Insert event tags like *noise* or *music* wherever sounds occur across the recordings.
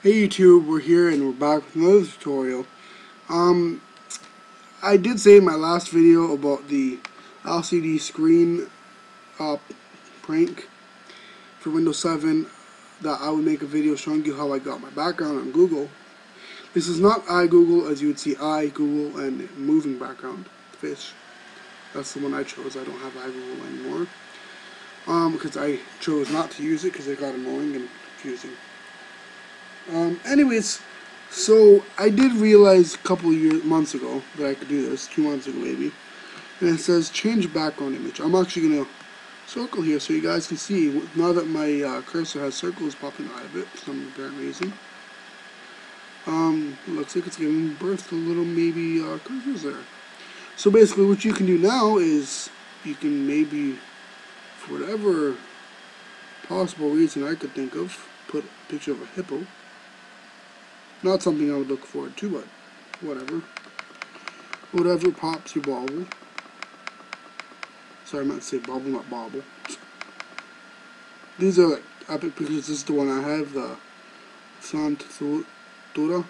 Hey YouTube, we're here and we're back with another tutorial. Um, I did say in my last video about the LCD screen uh, prank for Windows 7 that I would make a video showing you how I got my background on Google. This is not iGoogle as you would see iGoogle and moving background, fish. That's the one I chose. I don't have iGoogle anymore. Um, because I chose not to use it because it got annoying and confusing. Um, anyways, so I did realize a couple years, months ago that I could do this, two months ago maybe, and it says change background image. I'm actually going to circle here so you guys can see, now that my uh, cursor has circles popping out of it for some apparent reason. Um, looks like it's giving birth to little maybe uh, cursors there. So basically what you can do now is you can maybe, for whatever possible reason I could think of, put a picture of a hippo. Not something I would look forward to, but whatever. Whatever pops your bobble. Sorry, I meant to say bobble, not bobble. These are like epic pictures. This is the one I have, the Sant Dora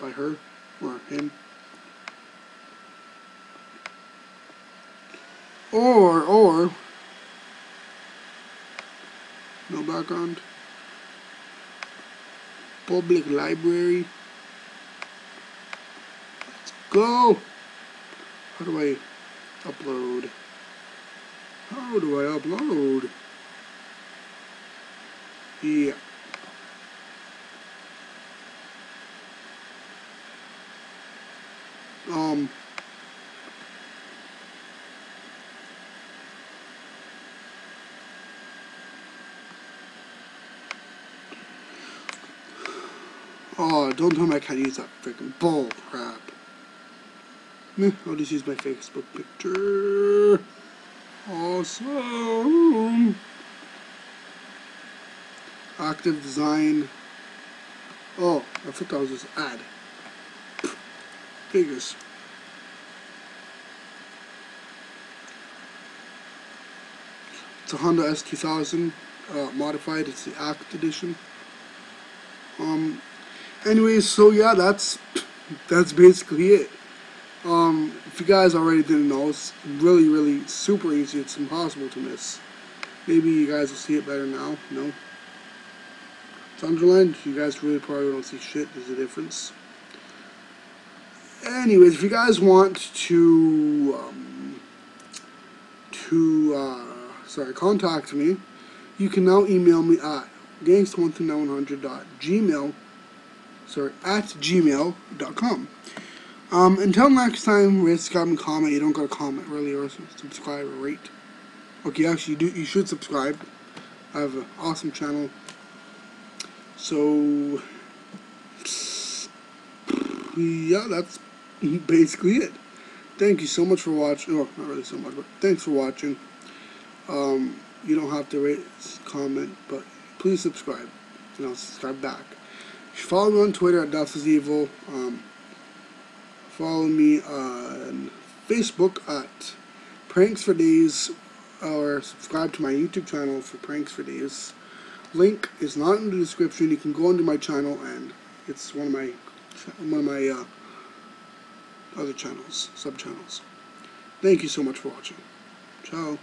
by her or him. Or, or, no background public library. Let's go. How do I upload? How do I upload? Yeah. Um. Oh, don't tell me I can't use that freaking bull crap. I'll just use my Facebook picture. Awesome. Active design. Oh, I thought that was just ad. Figures. It's a Honda S2000 uh, modified. It's the Act edition. Um, anyways, so yeah, that's that's basically it. Um, if you guys already didn't know, it's really, really super easy. It's impossible to miss. Maybe you guys will see it better now. No. It's underlined. You guys really probably don't see shit. There's a difference. Anyways, if you guys want to, um, to, uh, sorry, contact me, you can now email me at gangsta13900.gmail.com sorry, at gmail.com. Um, until next time, subscribe, and comment. You don't gotta comment really, or subscribe or rate. Okay, actually, you do. You should subscribe. I have an awesome channel. So, yeah, that's *laughs* basically it. Thank you so much for watching. Oh, not really so much, but thanks for watching. Um, you don't have to rate, comment, but please subscribe. And I'll subscribe back. Follow me on Twitter at Death is Evil. Um, follow me on Facebook at Pranks for Days, or subscribe to my YouTube channel for Pranks for Days. Link is not in the description. You can go into my channel, and it's one of my one of my uh, other channels, sub channels. Thank you so much for watching. Ciao.